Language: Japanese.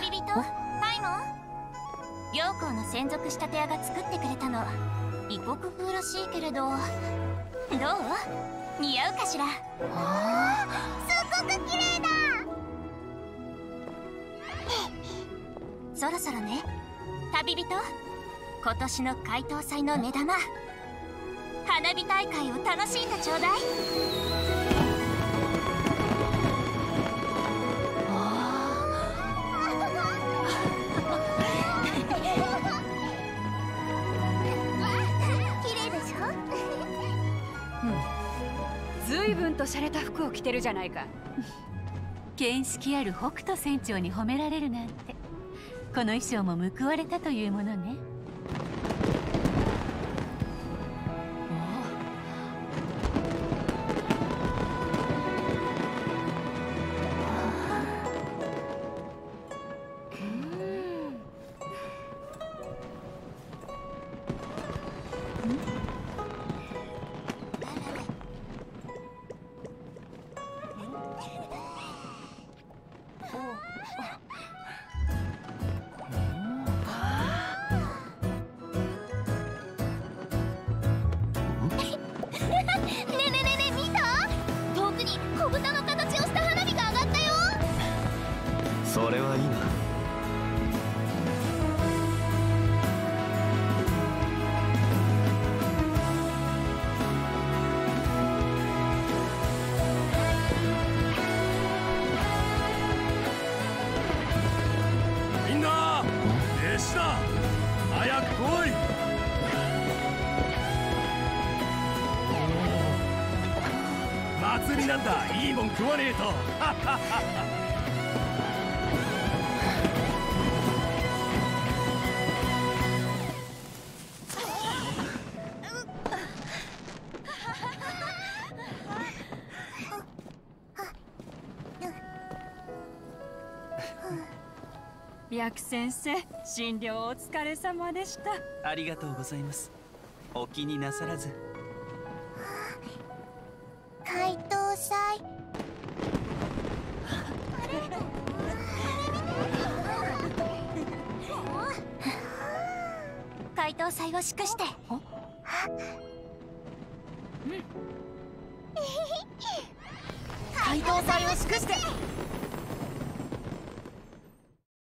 旅人パイモン？陽光の専属仕立て屋が作ってくれたの。異国風らしいけれど。どう？似合うかしら？あすっごく綺麗だ！そろそろね。旅人今年の怪盗祭の目玉。花火大会を楽しんでちょうだい随分と洒落た服を着てるじゃないか。見識ある北斗船長に褒められるなんて。この衣装も報われたというものね。それはいいな。みんな弟子だ早く来い。祭りなんだ。いいもん食わねえと。薬先生診療お疲れ様でした。ありがとうございます。お気になさらず。怪盗祭。怪盗祭を祝して怪盗祭を祝して